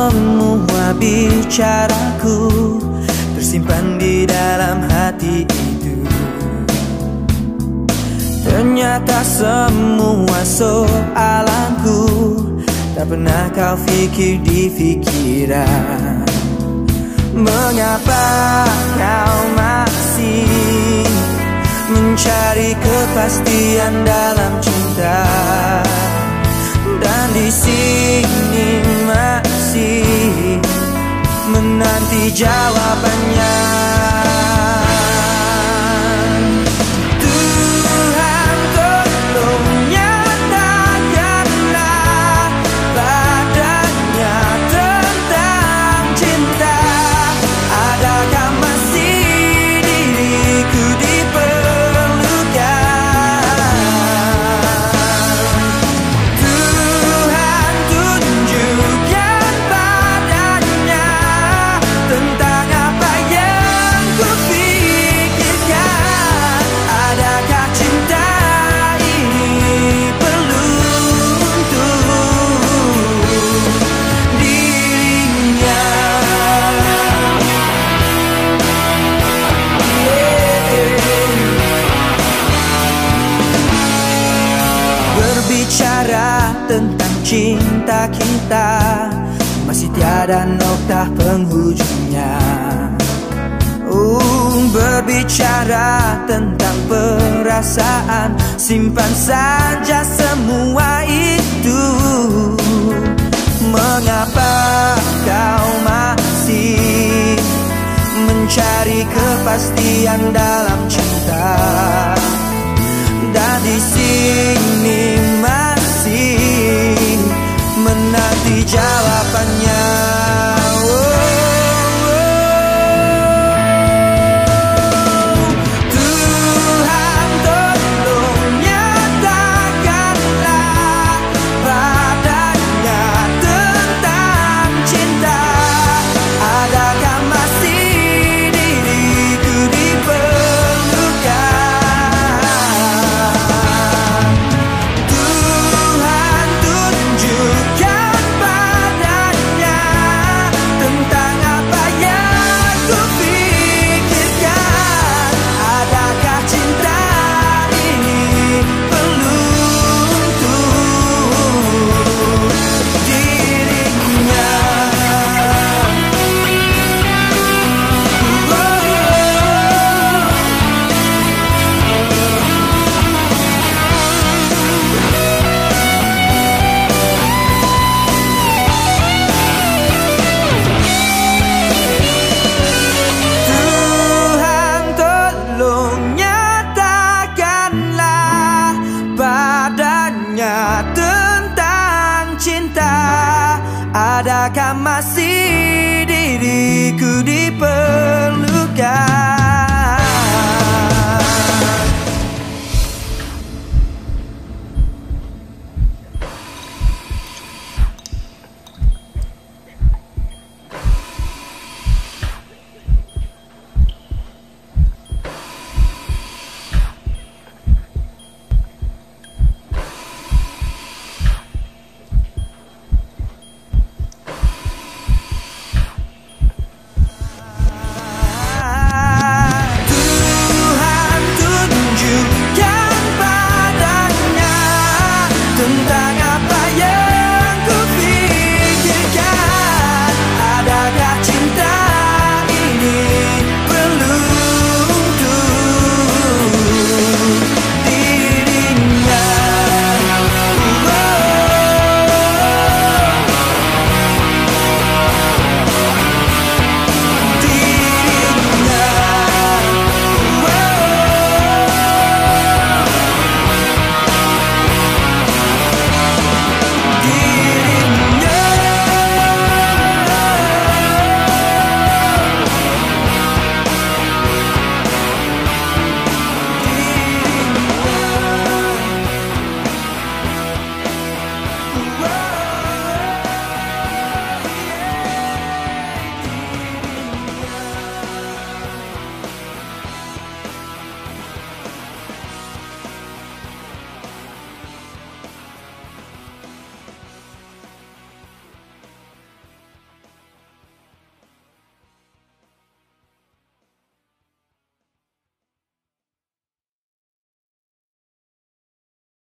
semua bicaraku Tersimpan di dalam hati itu. Ternyata semua soalanku Tak pernah kau fikir di pikiran. Mengapa kau masih Mencari kepastian dalam cinta? Dan di sini Menanti jawabannya tentang cinta kita. Masih tiada nokta penghujungnya. Uh, Berbicara tentang perasaan. Simpan saja semua itu. Mengapa kau masih Mencari kepastian dalam cinta? Dan di